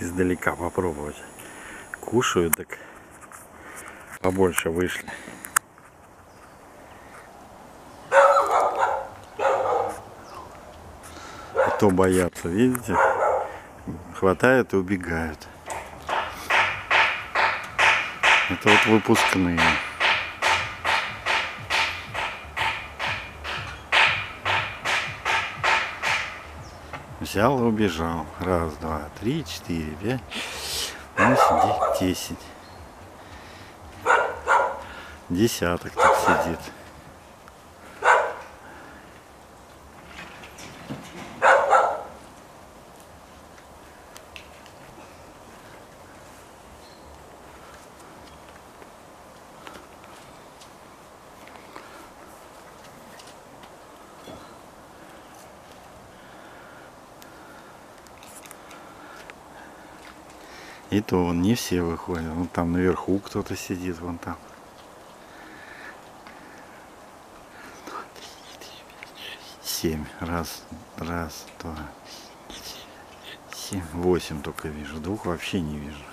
Издалека попробовать. Кушают, так побольше вышли. А то боятся, видите? Хватают и убегают. Это вот выпускные. Взял и убежал. Раз, два, три, четыре, пять, восемь, десять. Десяток так сидит. И то вон не все выходят. Вон там наверху кто-то сидит, вон там. Семь. Раз, раз, два, семь, восемь только вижу. Двух вообще не вижу.